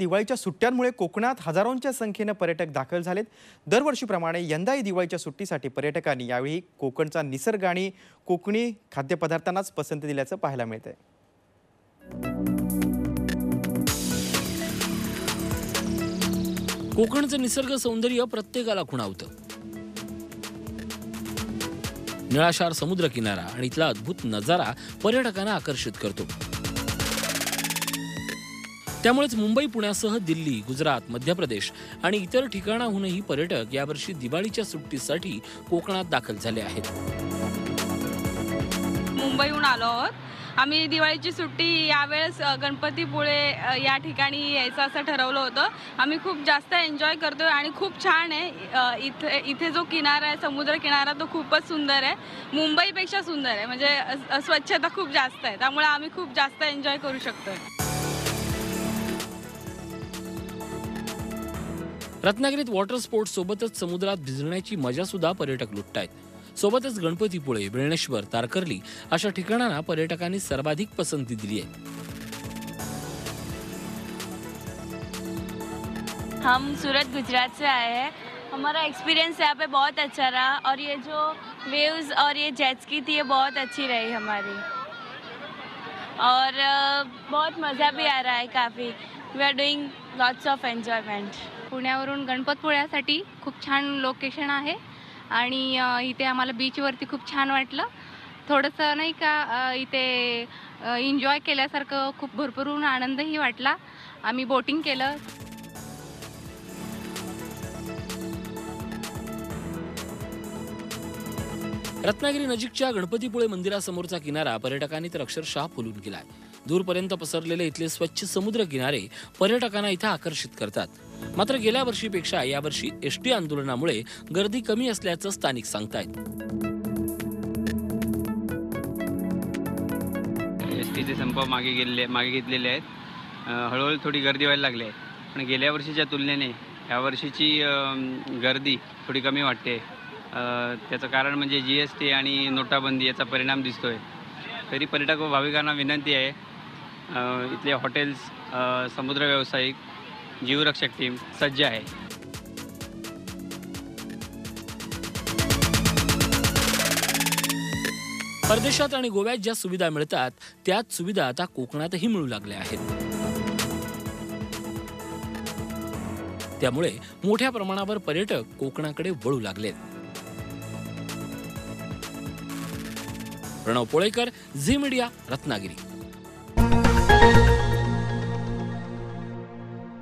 दिवाळीच्या सुट्ट्यांमुळे कोकणात हजारोंच्या संख्येनं पर्यटक दाखल झालेत. दरवर्षीप्रमाणे यंदाही दिवाळीच्या सुट्टीसाठी पर्यटकांनी यावेळी कोकणचा निसर्ग आणि कोकणी खाद्यपदार्थांनाच पसंती दिल्याचं पाहायला मिळतंय. कोकणचं निसर्ग सौंदर्य प्रत्येकाला खुणावतं. निळाशार समुद्र किनारा आणि इथला अद्भुत नजारा पर्यटकांना आकर्षित करतो. त्यामुळेच मुंबई पुण्यासह दिल्ली गुजरात मध्य प्रदेश आणि इतर ठिकाणाहूनही पर्यटक यावर्षी दिवाळीच्या सुट्टीसाठी कोकणात दाखल झाले आहेत. मुंबईहून आलो आहोत. आम्ही दिवाळीची सुट्टी यावेळेस गणपतीपुळे या ठिकाणी यायचं असं ठरवलं होतं. आम्ही खूप जास्त एन्जॉय करतो आणि खूप छान आहे. इथे इथे जो किनारा आहे समुद्र किनारा तो खूपच सुंदर आहे. मुंबईपेक्षा सुंदर आहे. म्हणजे स्वच्छता खूप जास्त आहे. त्यामुळे आम्ही खूप जास्त एन्जॉय करू शकतो रत्नागिरीत वॉटर स्पोर्ट्स सोबतच समुद्रात भिजण्याची मजा सुद्धा पर्यटक लुटतायत. सोबतच गणपतीपुळे बेळणेश्वर तारकर्ली अशा ठिकाणांना पर्यटकांनी सर्वाधिक पसंती दिली आहे. हम सूरत गुजरात से आए हैं। हमारा एक्सपीरियंस यहाँ पे बहुत अच्छा रहा और ये जो वेव्स और ये जेट्स की थी ये बहुत अच्छी रही हमारी। और बहुत मज़ा भी आ रहा है काफ़ी। We are doing lots of enjoyment पुण्यावरून गणपतपुळ्यासाठी खूप छान लोकेशन आहे आणि इथे आम्हाला बीचवरती खूप छान वाटलं. थोडंसं नाही का इथे एन्जॉय केल्यासारखं खूप भरपूर आनंदही वाटला. आम्ही बोटिंग केलं. रत्नागिरी नजीकच्या गणपतीपुळे मंदिरासमोरचा किनारा पर्यटकांनी तर अक्षरशः फुलून गेलाय. दूरपर्यंत पसरलेले इथले स्वच्छ समुद्र किनारे पर्यटकांना इथं आकर्षित करतात. मात्र गेल्या वर्षीपेक्षा यावर्षी एसटी आंदोलनामुळे गर्दी कमी असल्याचं स्थानिक सांगतायत. एस टीचे संप मागे गेलेले मागे घेतलेले आहेत. हळूहळू थोडी गर्दी व्हायला लागली आहे. पण गेल्या वर्षीच्या तुलनेने यावर्षीची गर्दी थोडी कमी वाटते. त्याचं कारण म्हणजे जी एस टी आणि नोटाबंदी याचा परिणाम दिसतोय. तरी पर्यटक व भाविकांना विनंती आहे इथले हॉटेल्स समुद्र व्यावसायिक जीवरक्षक टीम सज्ज आहे. परदेशात आणि गोव्यात ज्या सुविधा मिळतात त्याच सुविधा आता कोकणातही मिळू लागल्या आहेत. त्यामुळे मोठ्या प्रमाणावर पर्यटक कोकणाकडे वळू लागलेत. Pranav Polekar Zee media Ratnagiri.